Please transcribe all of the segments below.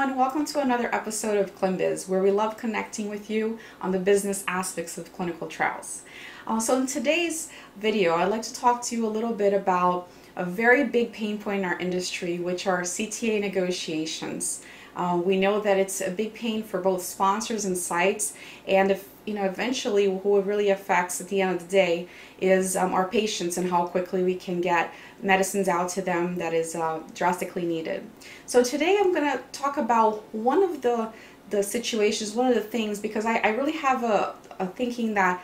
everyone. Welcome to another episode of ClinBiz, where we love connecting with you on the business aspects of clinical trials. Uh, so in today's video, I'd like to talk to you a little bit about a very big pain point in our industry, which are CTA negotiations. Uh, we know that it's a big pain for both sponsors and sites, and if you know, eventually, who it really affects at the end of the day is um, our patients and how quickly we can get medicines out to them that is uh, drastically needed. So today, I'm going to talk about one of the the situations, one of the things, because I, I really have a, a thinking that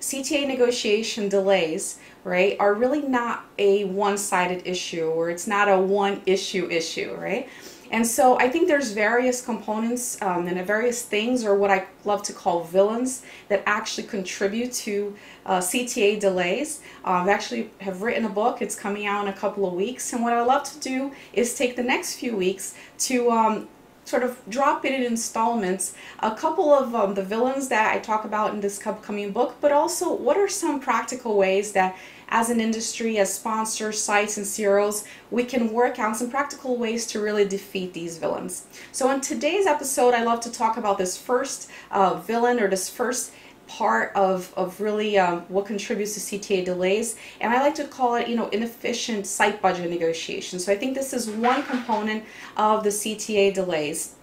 CTA negotiation delays, right, are really not a one-sided issue or it's not a one issue right? And so I think there's various components um, and various things, or what I love to call villains, that actually contribute to uh, CTA delays. Uh, I actually have written a book. It's coming out in a couple of weeks. And what I love to do is take the next few weeks to um, sort of drop it in installments a couple of um, the villains that I talk about in this upcoming book, but also what are some practical ways that as an industry, as sponsors, sites, and CROs, we can work out some practical ways to really defeat these villains. So in today's episode, I love to talk about this first uh, villain or this first part of, of really um, what contributes to CTA delays. And I like to call it, you know, inefficient site budget negotiations. So I think this is one component of the CTA delays.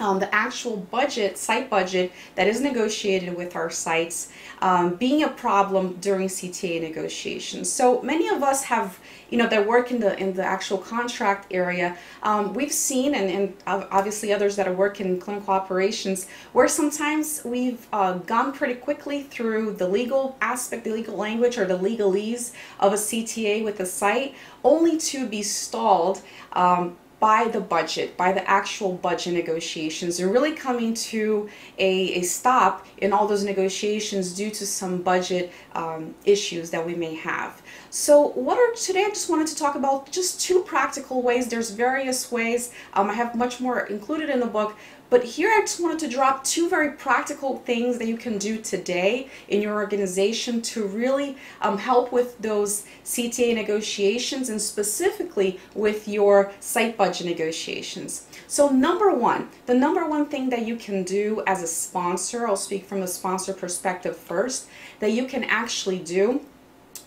Um, the actual budget, site budget that is negotiated with our sites um, being a problem during CTA negotiations. So many of us have, you know, that work in the in the actual contract area. Um, we've seen, and, and obviously others that are working in clinical operations, where sometimes we've uh, gone pretty quickly through the legal aspect, the legal language, or the legalese of a CTA with a site, only to be stalled um, by the budget, by the actual budget negotiations, and really coming to a, a stop in all those negotiations due to some budget um, issues that we may have. So what are today I just wanted to talk about just two practical ways. There's various ways. Um, I have much more included in the book, but here I just wanted to drop two very practical things that you can do today in your organization to really um, help with those CTA negotiations and specifically with your site budget negotiations. So number one, the number one thing that you can do as a sponsor, I'll speak from a sponsor perspective first, that you can actually do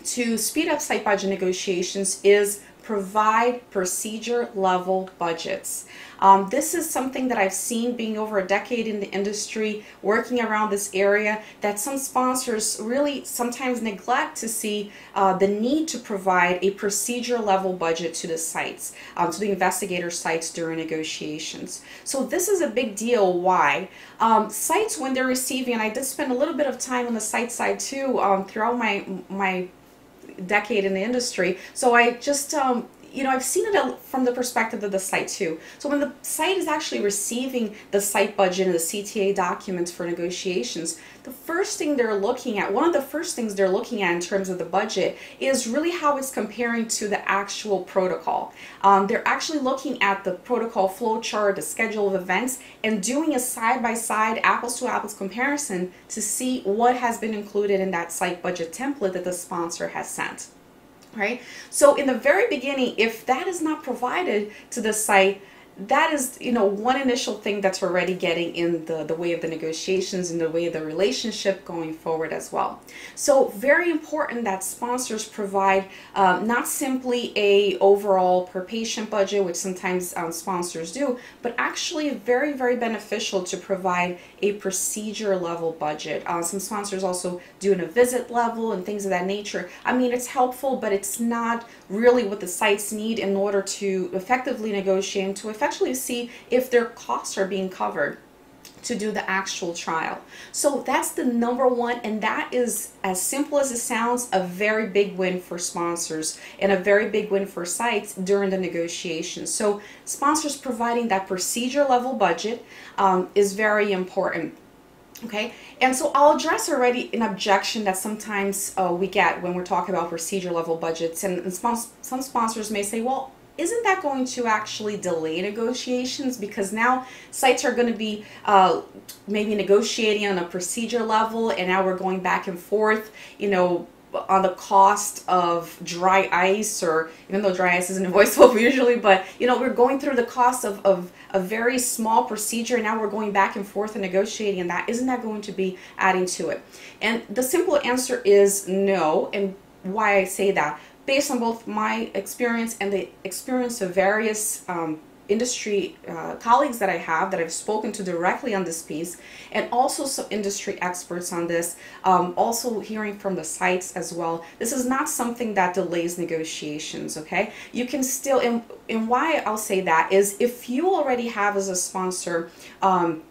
to speed up site budget negotiations is provide procedure level budgets. Um, this is something that I've seen being over a decade in the industry, working around this area, that some sponsors really sometimes neglect to see uh, the need to provide a procedure level budget to the sites, um, to the investigator sites during negotiations. So this is a big deal. Why? Um, sites, when they're receiving, and I did spend a little bit of time on the site side too um, throughout my, my decade in the industry. So I just um, you know, I've seen it from the perspective of the site too. So when the site is actually receiving the site budget and the CTA documents for negotiations, the first thing they're looking at, one of the first things they're looking at in terms of the budget is really how it's comparing to the actual protocol. Um, they're actually looking at the protocol flow chart, the schedule of events, and doing a side-by-side apples-to-apples comparison to see what has been included in that site budget template that the sponsor has sent right? So in the very beginning, if that is not provided to the site, that is, you know, one initial thing that's already getting in the, the way of the negotiations and the way of the relationship going forward as well. So very important that sponsors provide um, not simply a overall per patient budget, which sometimes um, sponsors do, but actually very, very beneficial to provide a procedure level budget. Uh, some sponsors also doing a visit level and things of that nature. I mean, it's helpful, but it's not really what the sites need in order to effectively negotiate and to effectively actually see if their costs are being covered to do the actual trial. So that's the number one, and that is as simple as it sounds, a very big win for sponsors and a very big win for sites during the negotiations. So sponsors providing that procedure level budget um, is very important. Okay, and so I'll address already an objection that sometimes uh, we get when we're talking about procedure level budgets, and, and some sponsors may say, well, isn't that going to actually delay negotiations? Because now sites are going to be uh, maybe negotiating on a procedure level and now we're going back and forth you know on the cost of dry ice or even though dry ice isn't invoiceable usually but you know we're going through the cost of, of a very small procedure and now we're going back and forth and negotiating and that isn't that going to be adding to it? And the simple answer is no and why I say that based on both my experience and the experience of various um, industry uh, colleagues that I have that I've spoken to directly on this piece, and also some industry experts on this, um, also hearing from the sites as well. This is not something that delays negotiations, okay? You can still, and, and why I'll say that is if you already have as a sponsor um,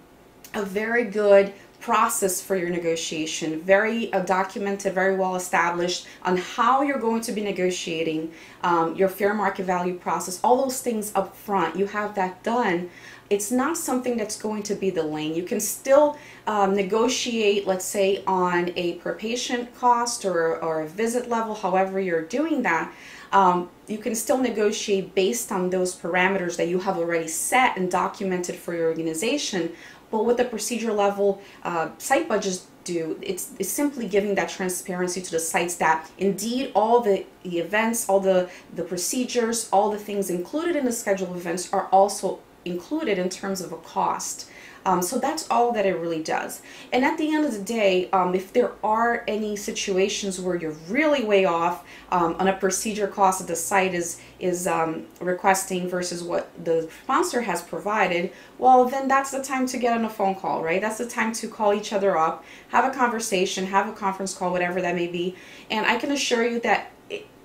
a very good process for your negotiation, very uh, documented, very well established on how you're going to be negotiating um, your fair market value process, all those things up front. You have that done. It's not something that's going to be delaying. You can still um, negotiate, let's say, on a per patient cost or, or a visit level, however you're doing that. Um, you can still negotiate based on those parameters that you have already set and documented for your organization but what the procedure level uh, site budgets do, it's, it's simply giving that transparency to the sites that indeed all the, the events, all the, the procedures, all the things included in the schedule of events are also included in terms of a cost. Um, so that's all that it really does. And at the end of the day, um, if there are any situations where you're really way off um, on a procedure cost that the site is is um, requesting versus what the sponsor has provided, well, then that's the time to get on a phone call, right? That's the time to call each other up, have a conversation, have a conference call, whatever that may be. And I can assure you that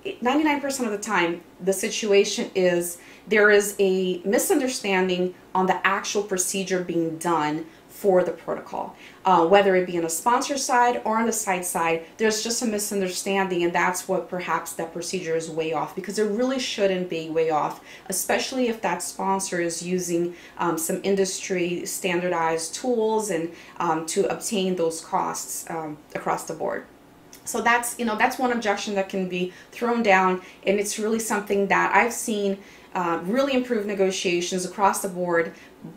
99% of the time, the situation is there is a misunderstanding on the actual procedure being done for the protocol. Uh, whether it be on the sponsor side or on the site side, there's just a misunderstanding, and that's what perhaps that procedure is way off because it really shouldn't be way off, especially if that sponsor is using um, some industry standardized tools and um, to obtain those costs um, across the board. So that's, you know, that's one objection that can be thrown down and it's really something that I've seen uh, really improve negotiations across the board,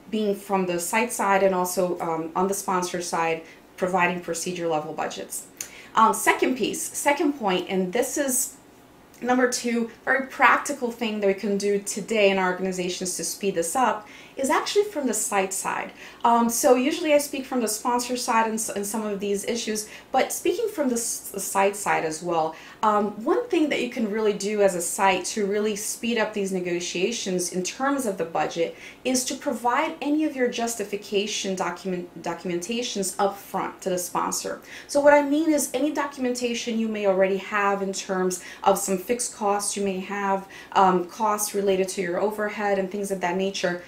being from the site side and also um, on the sponsor side, providing procedure level budgets. Um, second piece, second point, and this is number two, very practical thing that we can do today in our organizations to speed this up is actually from the site side. Um, so usually I speak from the sponsor side and, and some of these issues, but speaking from the, the site side as well, um, one thing that you can really do as a site to really speed up these negotiations in terms of the budget is to provide any of your justification document documentations up front to the sponsor. So what I mean is any documentation you may already have in terms of some fixed costs you may have, um, costs related to your overhead and things of that nature,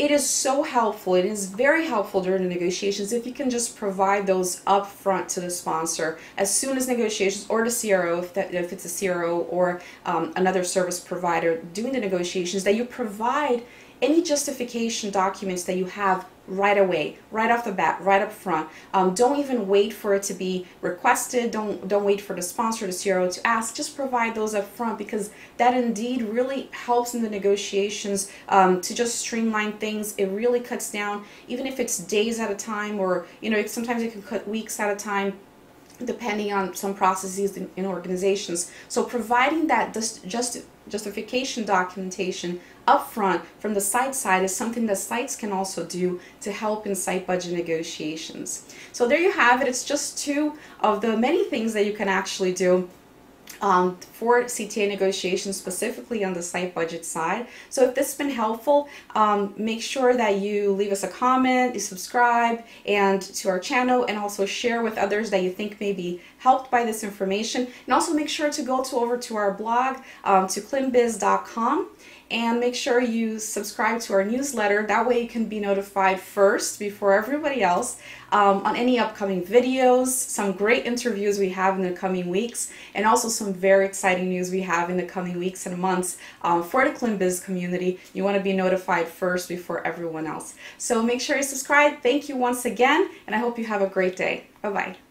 it is so helpful. It is very helpful during the negotiations if you can just provide those up front to the sponsor as soon as negotiations or the CRO, if, that, if it's a CRO or um, another service provider doing the negotiations, that you provide any justification documents that you have right away, right off the bat, right up front. Um, don't even wait for it to be requested. Don't don't wait for the sponsor, the CRO to ask. Just provide those up front because that indeed really helps in the negotiations um, to just streamline things. It really cuts down, even if it's days at a time or, you know, sometimes it can cut weeks at a time depending on some processes in, in organizations. So providing that just, just justification documentation upfront from the site side is something that sites can also do to help in site budget negotiations. So there you have it. It's just two of the many things that you can actually do um, for CTA negotiations specifically on the site budget side. So if this has been helpful, um, make sure that you leave us a comment, you subscribe and to our channel and also share with others that you think may be helped by this information. And also make sure to go to over to our blog um, to clinbiz.com and make sure you subscribe to our newsletter. That way you can be notified first before everybody else um, on any upcoming videos, some great interviews we have in the coming weeks, and also some very exciting news we have in the coming weeks and months um, for the ClinBiz community. You want to be notified first before everyone else. So make sure you subscribe. Thank you once again, and I hope you have a great day. Bye-bye.